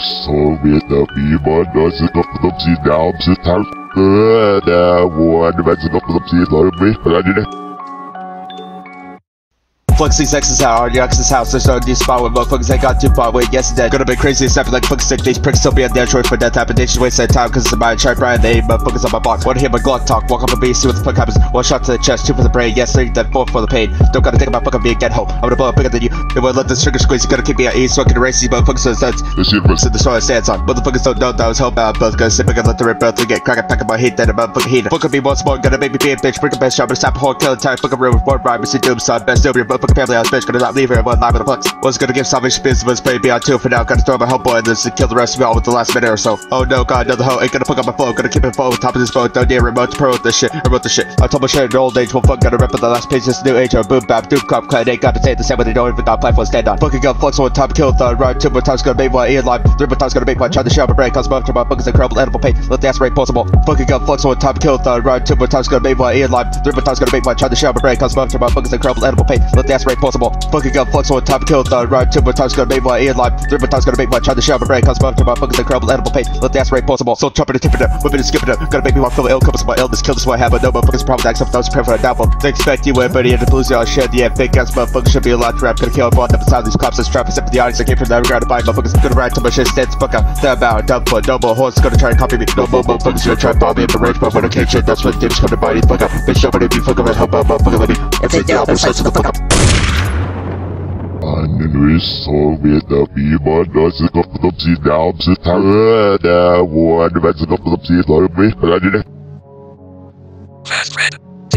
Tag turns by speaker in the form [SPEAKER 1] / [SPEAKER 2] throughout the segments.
[SPEAKER 1] så Vietnamima dancing up the sea down the town. Uh, now one dancing up the sea, love me, but I didn't.
[SPEAKER 2] Fuck six X's out, already X's house. There's no new spot with motherfuckers that got too far away yesterday. Gonna be crazy, snapping like fuck sick. These pricks still be on their choice for that type of nation. Waste that time, cause it's about trap right they motherfuckers on my block. Wanna hear my Glock talk, walk up a beat, see what the fuck happens. One shot to the chest, two for the brain, yes, three, then four for the pain. Don't gotta think about fucking me get hope. I'm gonna blow up bigger than you. They won't let this trigger squeeze, you gotta keep me at ease so I can erase these motherfuckers to the sense.
[SPEAKER 1] This
[SPEAKER 2] is the story I stands on. Motherfuckers don't know that I was hellbound, both gonna sit back and let the rip Both to get crack and pack up my heat, then a motherfucking heat. Fuck me once more, gonna make me be a bitch, Bring a best shot, but stop a whole kill time, fuck a room with more rhymes and doom, son, best over your motherfucking family, I was bitch, gonna not leave here, one live with a flux. Was gonna give Savage spins, was playing beyond two for now, gonna throw my homeboy and this to kill the rest of y'all with the last minute or so. Oh no, god, another hoe, ain't gonna fuck up my flow, gonna keep it forward, top of this boat, don't need remote to promote this shit, promote this shit. I told my shit in old age, well fuck, gonna rip at the last page, this new age, or boom bap, doom crop, clan, ain't got to say the same when they don't even got platform stand on. Fucking gun, flux on top, kill the right, two more times, gonna make my ear live, three more times, gonna make my try to share my brain, cause my my buggers and crumble edible pain, let the ass rate possible. Fucking gun, flux on top, kill the right, two more times, gonna make my ear live, three more times, gonna make my try to share my brain, cause my and crumble edible pain, let the ass rate possible. Fucking gun, flux on top, kill the right, two more times, gonna make my ear live, three more times, gonna make my try to share my brain, cause my my and crumble edible pain, let the ass rate possible. So chopping and tipping it, whipping and skipping it, gonna make me want to feel ill, covers my illness, kill this have, but no motherfuckers problem, except those prepare for a downfall. They expect you everybody in the blues, y'all shit, yeah, fake ass motherfuckers should be a lot trap, gonna kill everyone that beside these cops, that's trap, except for the audience, I came from that regard to buy motherfuckers, gonna ride till my shit stands, fuck out, that about, dumb foot, no more horse, gonna try and copy me, no more motherfuckers, gonna try and bomb me. In the range, but when I can't shit, that's when dicks come to body, fuck up, bitch, nobody be fucking with, help out, motherfucker, let me, and take the size of the fuck up
[SPEAKER 1] så videre vi må nå snakke om sine omsettere, og anvende sine
[SPEAKER 3] omsettere, og vi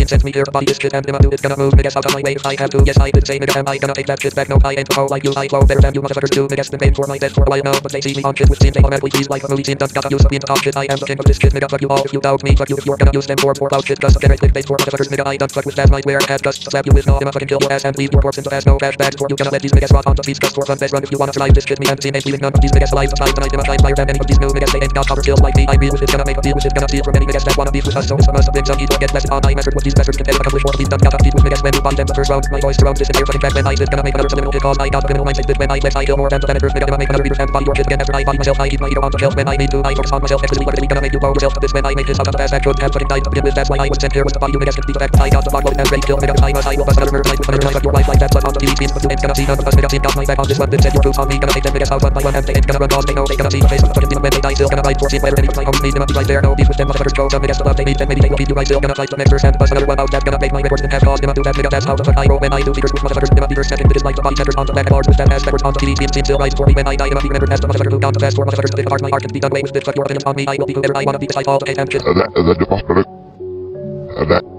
[SPEAKER 3] Jim me here to buy this shit and I'ma. Gonna move niggas out of my way if I have to. Yes, I did say nigga, am I gonna take that shit back? No, I ain't pro like you. I flow better than you motherfuckers do. Niggas been paying for my death for a while now, but they see me on shit with Jim. They automatically please like a movie. Jim does got use of being talk shit. I am the king of this shit, nigga. Fuck you all if you doubt me. Fuck you if you're gonna use them for for out shit. Just generate clickbait for motherfuckers, nigga. I don't fuck with that. My swear ass just slap you with no. I'ma fucking kill your ass and leave your corpse in the. No flashbacks for you. Gonna let these niggas rot on the beats just for fun. Best run if you wanna survive this shit. Me and Jim ain't leaving none of these niggas alive. Tonight, I'ma shine than any of these new niggas. They ain't got skills like me. I deal with it. Gonna make a deal with it. Gonna deal from any niggas that wanna with us. So this must have been some. Get on. I measured with these measures can Accomplish what we've done Gotta beat with niggas when we body them the first round My voice surrounds this entire fucking track When I did gonna make another subliminal hit Cause I got the criminal mindset When I flex I kill more than the senators. Nigga gonna make another reader stand body your shit again After I body myself I keep my ego on the shelf When I need to I focus on myself. Exquisitely what really gonna make you blow yourself. This when I make this out of the past should have fucking died to begin with That's why I was sent here Was to body you be the fact I got the block loaded and ready to kill. I must I will bust another murder With another knife of your life like But on the TV But you ain't gonna see none of us. Got my back on this one. On me. Gonna take them niggas out one And they ain't gonna run cause they know they gonna see the face. Of the fucking demon When they die still gonna fight for scene Whether any of my homies. Need them up right there No beef with them. Motherfuckers Show some niggas the love they need. Then maybe they will you right Still gonna fight the next And plus another one out that's gonna make my records and have caused him up to that nigga that's how the fuck I roll when I do features with motherfuckers them up deeper second bitches like the body checkers on the back bars with that ass backwards on the TV seems still right for me when I die him up remembered as the motherfucker who down the fast for motherfuckers to apart my art can be done away with this fuck your opinions on me I will be whoever I wanna be beside all the damn shit.
[SPEAKER 1] Uh, that, uh, that, uh, that,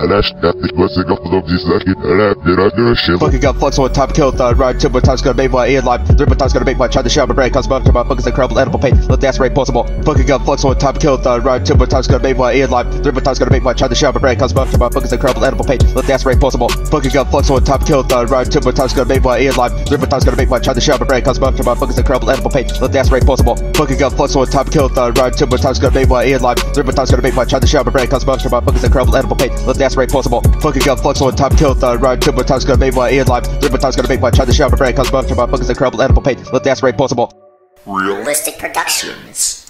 [SPEAKER 1] Alash, that is what's the gospel of this lucky rap, the.
[SPEAKER 2] Fucking got fucks on top, kill thought, right, two more times gonna make my ear live, three more times gonna make my try to share my brain, cause my turn my fuckers incredible, crumble edible pain, let the ass right possible. Fucking got fucks on top, kill thought, right, two more times gonna make my ear live, three more times gonna make my try to share my brain, cause my turn my fuckers incredible, crumble edible pain, let the ass right possible. Fucking got fucks on top, kill thought, right, two more times gonna make my ear live, three more times gonna make my try to share my brain, cause my turn my fuckers incredible, crumble edible pain, let that's right possible. Fucking got fucks on top, kill thought, right, two more times gonna make my ear live, three more times gonna make my try to share my brain, cause my turn my fuckers and edible pain, let ass rate possible. Fucking got flux on top, kill the uh, right, two more times gonna make my ear live, more times gonna make my try to share my brain, cause my buggers and edible pain, let the ass possible.
[SPEAKER 4] Realistic Productions.